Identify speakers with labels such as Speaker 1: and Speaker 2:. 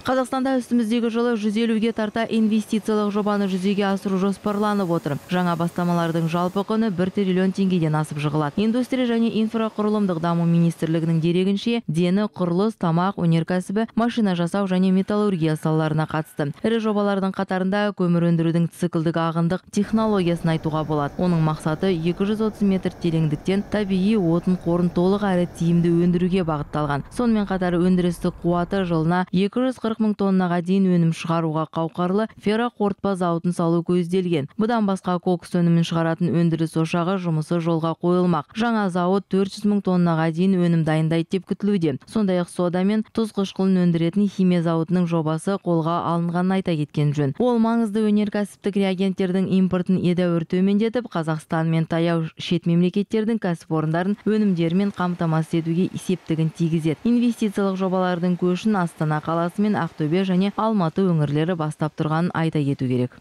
Speaker 1: қазақстанда үстіміздегі жылы жүз елуге тарта инвестициялық жобаны жүзеге асыру жоспарланып отыр. Жаңа бастамалардың жалпы құны бір триллион теңгеден асып жығылады. Индустрия және инфрақұрылымдық даму министрлігінің дерегінше дені құрылыс тамақ өнеркәсібі машина жасау және металлургия салаларына қатысты. Ірі жобалардың қатарында көмір өндірудің циклдік ағындық технологиясын айтуға болады. Оның мақсаты 230 метр тереңдіктен табиғи отын қорын толық әрі тиімді өндіруге бағытталған. Сонымен қатар өндірістік қуаты жылына 240 мың тоннаға дейін өнім шығаруға қауқарлы ферроқорытпа зауытын салу көзделген. Бұдан басқа кокс өнімін шығаратын өндіріс ошағы жұмысы жолға қойылмақ. Жаңа зауыт 400 мың тоннаға дейін өнім дайындайды деп күтілуде. Сондай ақ сода мен тұз қышқылын өндіретін химия зауытының жобасы қолға алынғанын айта кеткен жөн. Ол маңызды өнеркәсіптік реагенттердің импортын едәуір төмендетіп қазақстан мен таяу шет мемлекеттердің кәсіпорындарын өнімдерімен қамтамасыз етуге септігін тигізеді. Инвестициялық жобалардың көшін астана қаласы мен ақтөбе және алматы өңірлері бастап тұрғанын айта кету керек.